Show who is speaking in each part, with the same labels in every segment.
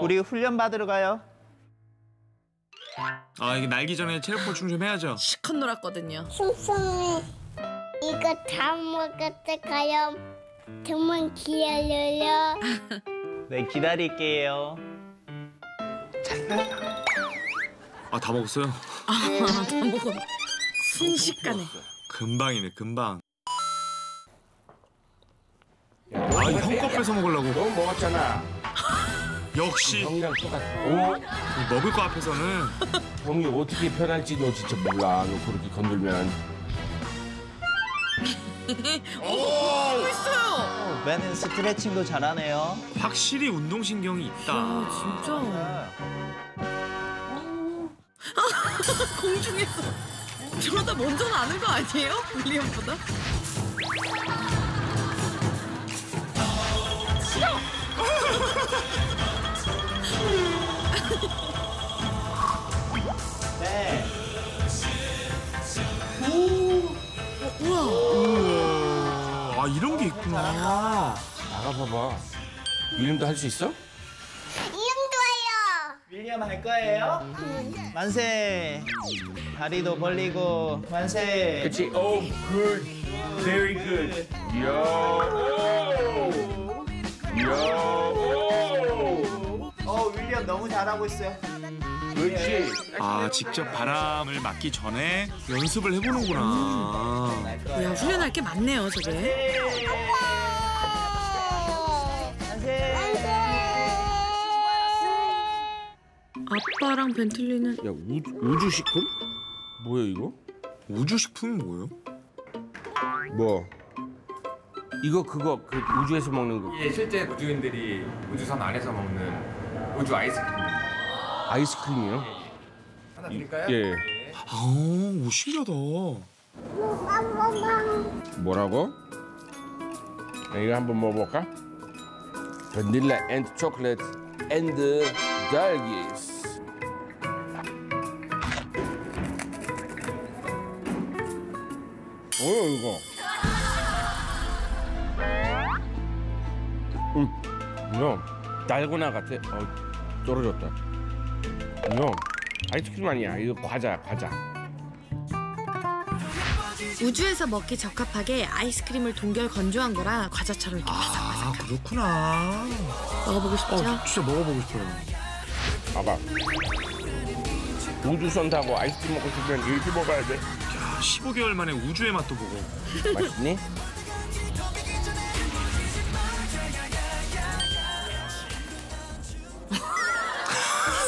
Speaker 1: 우리 훈련 받으러 가요.
Speaker 2: 아 이게 날기 전에 체력 보충 좀 해야죠.
Speaker 3: 실컷 놀았거든요.
Speaker 4: 이거 다 먹었다 가요. 정말 기다려요.
Speaker 1: 네, 기다릴게요.
Speaker 2: 아 다 먹었어요?
Speaker 3: 아, 다 먹어. 순식간에.
Speaker 2: 금방이네 금방. 아형거 뺏어 먹으려고.
Speaker 5: 너무 먹었잖아.
Speaker 2: 역시
Speaker 5: 형이랑 똑같아. 오,
Speaker 2: 먹을 거 앞에서는
Speaker 5: 형이 어떻게 변할지 너 진짜 몰라. 너 그렇게 건들면.
Speaker 3: 하고 있어요.
Speaker 1: 맨은 스트레칭도 잘하네요.
Speaker 2: 확실히 운동신경이 있다.
Speaker 3: 아, 진짜. 공중에서 저러다 먼저 나는 거 아니에요? 윌리엄보다? 우와.
Speaker 2: 우와, 아 이런 게 있구나.
Speaker 5: 나가 봐봐. 이름도 할 수 있어?
Speaker 1: 윌리엄 할 거예요? 만세. 다리도 벌리고 만세.
Speaker 5: 그치? Oh, good. Very good. Yo. Yo.
Speaker 1: 어, 윌리엄 너무 잘하고 있어요.
Speaker 5: 그렇지.
Speaker 2: 아 직접 바람을 맞기 전에 연습을 해보는구나.
Speaker 3: 야, 훈련할 게 많네요, 저게. 아빠랑 벤틀리는
Speaker 5: 야, 우주, 우주식품? 뭐야 이거?
Speaker 2: 우주식품이 뭐예요?
Speaker 5: 뭐? 이거 그거 그 우주에서 먹는 거
Speaker 6: 이게 실제 우주인들이 우주선 안에서 먹는 우주 아이스크림
Speaker 5: 아이스크림이요?
Speaker 6: 하나 드릴까요?
Speaker 5: 예.
Speaker 2: 아, 오 신기하다.
Speaker 5: 뭐라고? 나 이거 한번 먹어볼까? 바닐라 and 초콜릿 and 딸기스 뭐야 이거? 음, 이거 달고나 같아. 어, 떨어졌다. 이거 아이스크림 아니야. 이거 과자, 과자.
Speaker 3: 우주에서 먹기 적합하게 아이스크림을 동결 건조한 거라 과자처럼 이렇게 바삭바삭.
Speaker 2: 아 그렇구나.
Speaker 3: 먹어보고 싶죠?
Speaker 2: 어 진짜 먹어보고 싶어요.
Speaker 5: 봐봐. 우주선 타고 아이스크림 먹고 싶으면 이렇게 먹어야 돼.
Speaker 2: 야 15개월 만에 우주의 맛도 보고.
Speaker 5: 맛있니?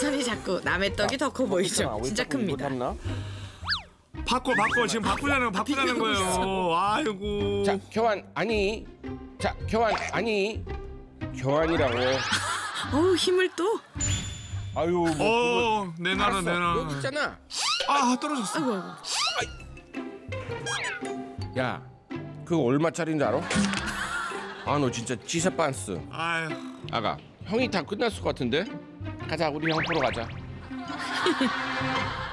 Speaker 3: 시선이 자꾸 남의 떡이 더 커 보이죠?
Speaker 5: 왜
Speaker 3: 진짜 큽니다.
Speaker 2: 바꿔 바꿔 지금 바꾸려는 거 바꾸려는 거예요. 아이고.
Speaker 5: 자, 교환 아니. 자, 교환 아니. 교환이라고.
Speaker 3: 어우 힘을 또.
Speaker 5: 아유, 뭐
Speaker 2: 어 내놔라
Speaker 5: 알았어.
Speaker 2: 내놔.
Speaker 5: 여기 있잖아.
Speaker 2: 아 떨어졌어.
Speaker 3: 아이고 아이고.
Speaker 5: 야, 그거 얼마짜리인지 알아? 아, 너 진짜 지사 빤스.
Speaker 2: 아유.
Speaker 5: 아가, 형이 다 끝났을 것 같은데? 가자, 우리 형 보러 가자.